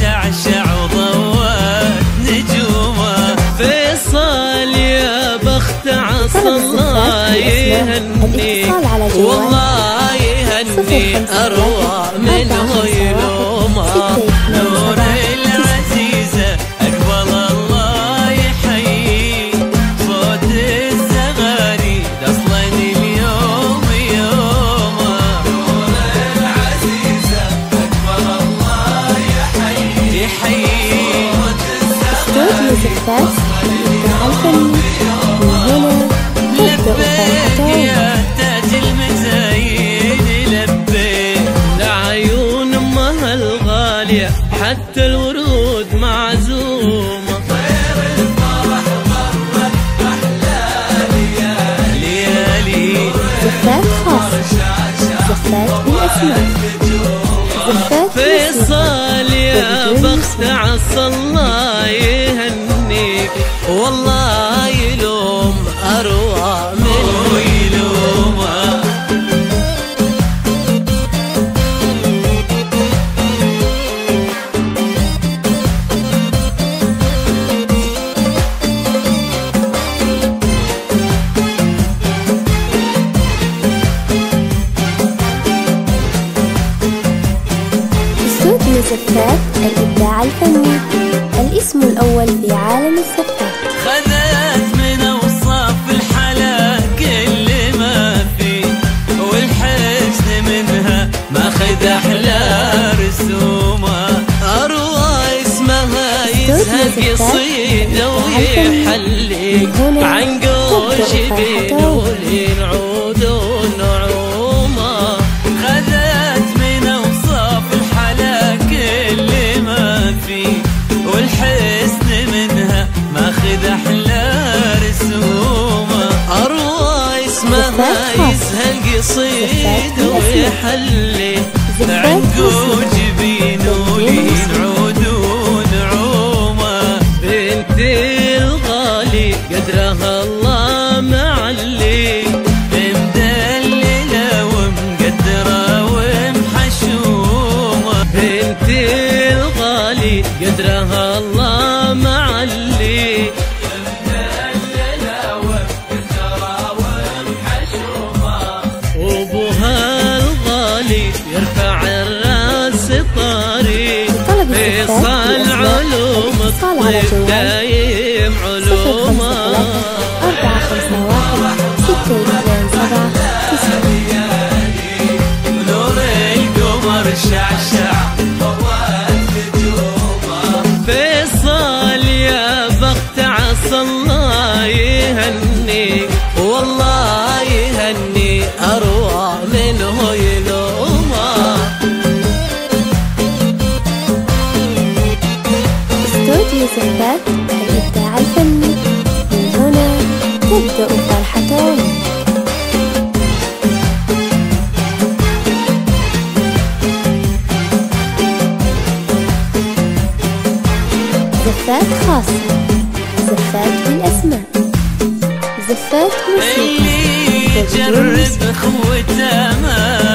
شعشع وضوت نجومه فيصل يا بخت عسى الله جوال والله يهني. أروع منه يلومه استوديو زفات الإبداع الفني من هنا تبدأ لبيك فرحة يا تاج المزايين لبيك لعيون امها الغالية حتى الورود معزومة. ليالي زفات خاصة زفات بالأسماء فيصل يا بخت عسى الله يهنيك. والله يلوم أروى منه الإبداع الفني. الاسم الأول في عالم الزفات خذت من أوصاف الحلا كل ما في والحسن منها ماخذ أحلى رسومه أروى اسمها يزهق يصيد ويحلي. عنقو جبين ولينعود ونعومه اروى اسمها يسهل قصيد ويحلي. عنقو جبين ولينعود ونعومه بنت الغالي قدرها الله معلي. مدللة ومقدرة ومحشومة. بنت الغالي قدرها الله معلي. يرفع الراس طاري فيصل علوم الطب جوال. دايم علومة. ثلاثة أربعة خمسة واحد ستة اثنين سبعة تسعة نور القمر شعشع فيصل يا بخت عسى الله يهنيك استوديو زفات الإبداع الفني. من هنا تبدأ فرحتهم زفات خاصة. زفات بالأسماء. زفات موسيقى اللي يجرب خوته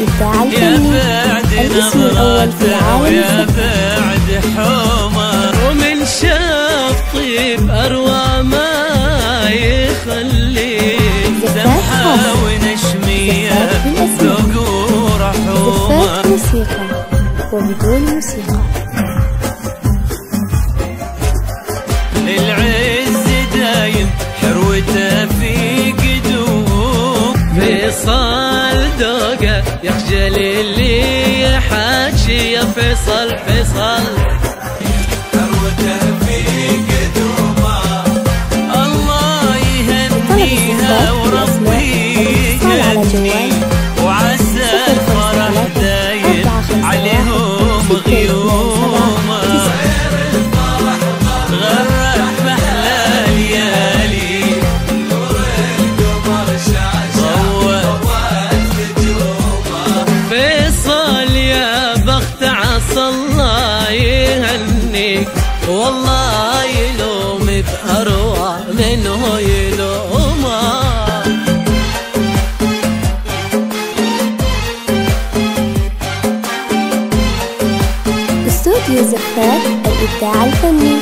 الابداع الفني الاسم الأول في العالم بعد حمر ومن شاف طيب اروع ما يخلي زفاف ونشمية ذوق ورحومة موسيقى وبدون موسيقى للعز دايم حروته في قدوم بصار ذوقه يخجل اللي يحاكي يا فيصل فيصل. والله يلوم بأروع منه يلومه استوديو زفاف الإبداع الفني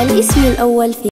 الاسم الأول في